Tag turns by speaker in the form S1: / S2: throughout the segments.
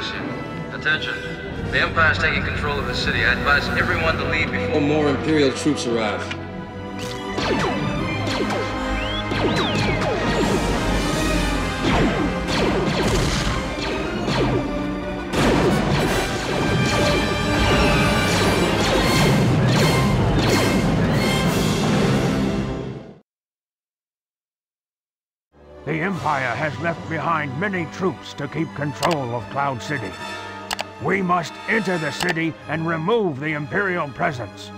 S1: Attention.
S2: The Empire is taking control of the city. I advise everyone to leave before...
S1: more Imperial troops arrive.
S3: The Empire has left behind many troops to keep control of Cloud City. We must enter the city and remove the Imperial presence.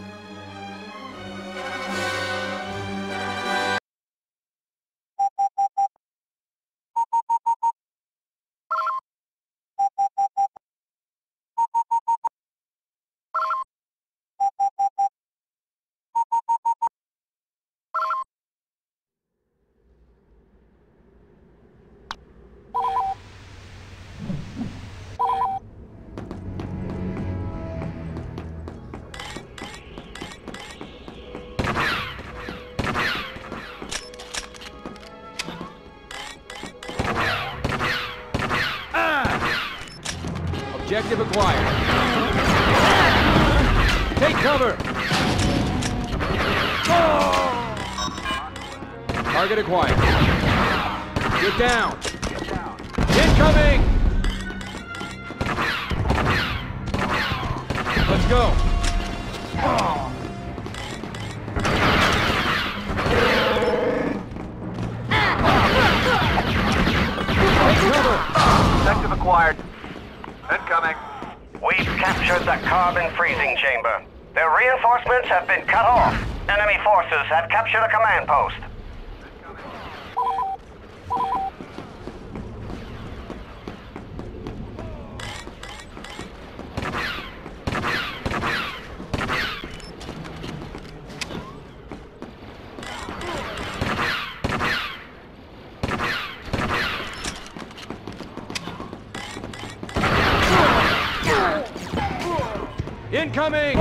S4: Objective acquired. Take cover! Oh. Target acquired. Get down! Incoming! Let's go!
S5: Objective acquired. Incoming. We've captured the carbon freezing chamber. Their reinforcements have been cut off. Enemy forces have captured a command post.
S4: Incoming!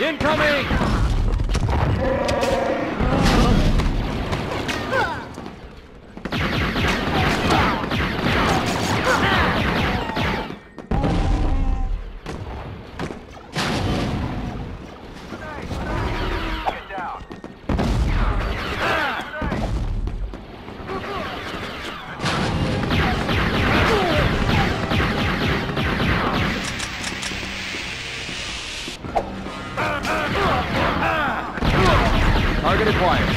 S4: Incoming! Target acquired.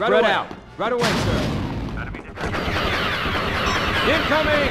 S4: Spread
S2: away.
S4: out! Right away, sir! Incoming!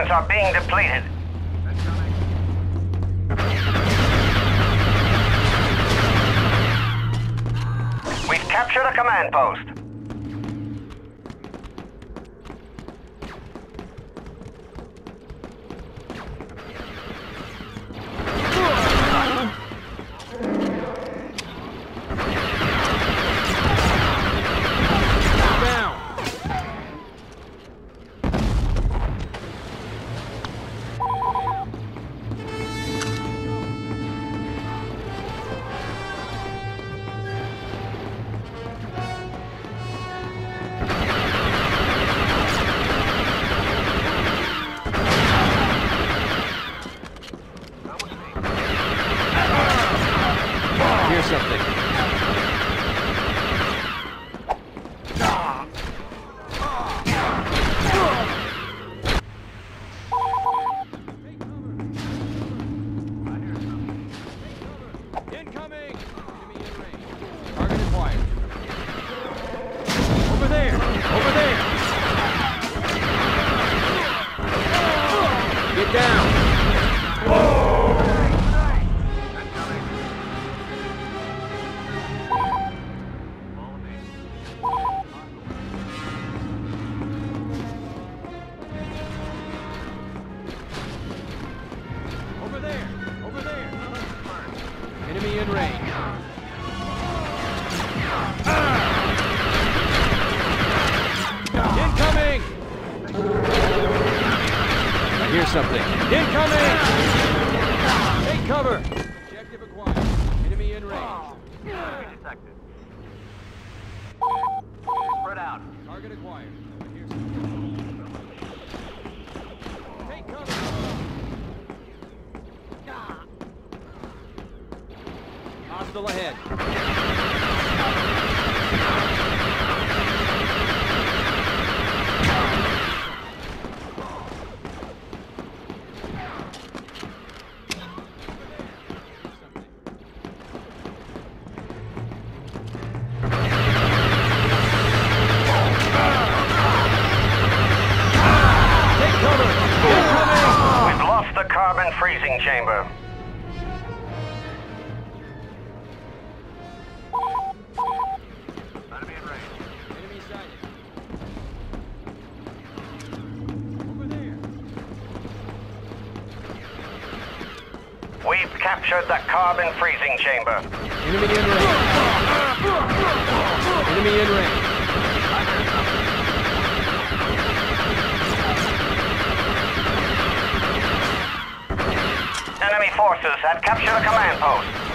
S5: Reinforcements are being depleted. We've captured a command post.
S4: Hear something. Incoming! Take cover! Objective acquired. Enemy in range.
S5: Detected. Spread out.
S4: Target acquired. Take cover! Hostile ahead.
S5: Captured the carbon freezing chamber.
S4: Enemy in range. Enemy in range.
S5: Enemy forces have captured a command post.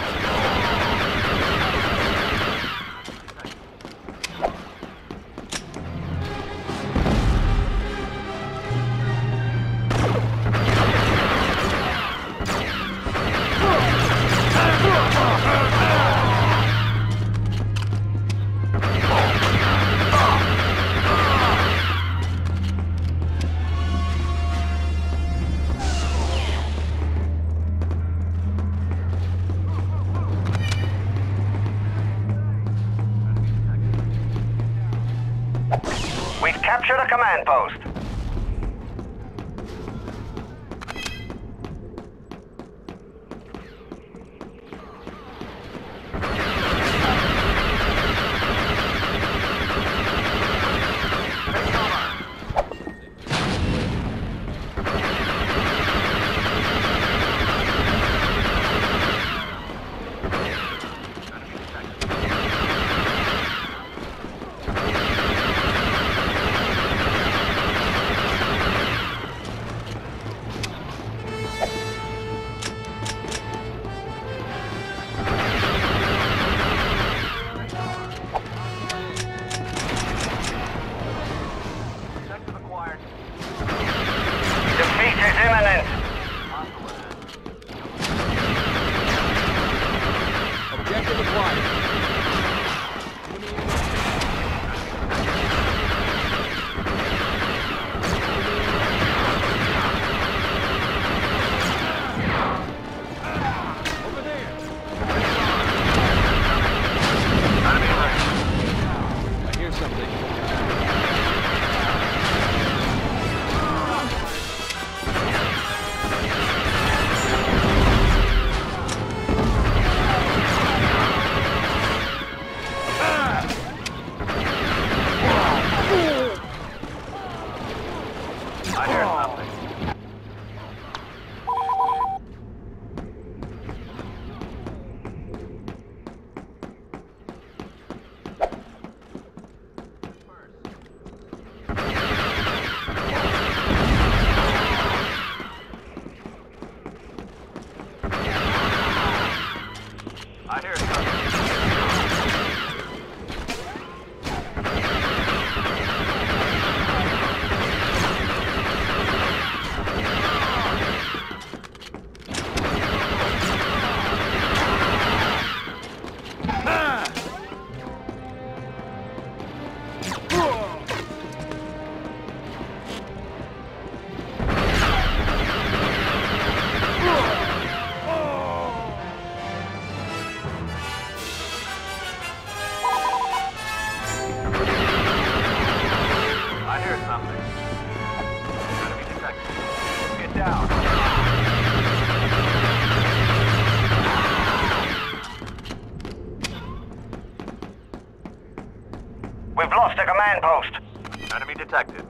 S5: We've lost a command post.
S1: Enemy detected.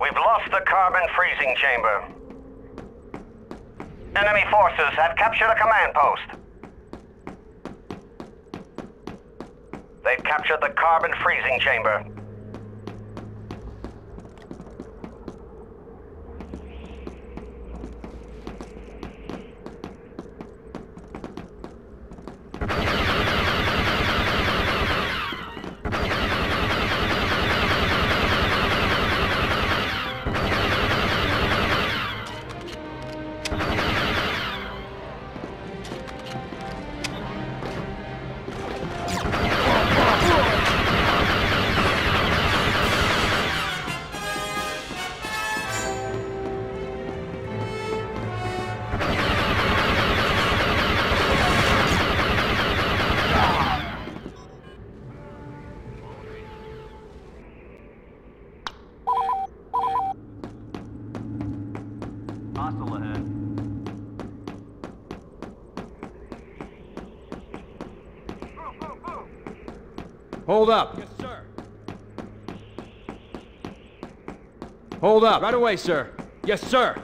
S5: We've lost the carbon freezing chamber. Enemy forces have captured a command post. They've captured the carbon freezing chamber.
S4: Hold up.
S6: Yes, sir.
S4: Hold up. Right away, sir.
S6: Yes, sir.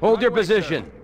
S4: Hold your
S6: away,
S4: position.
S6: Spread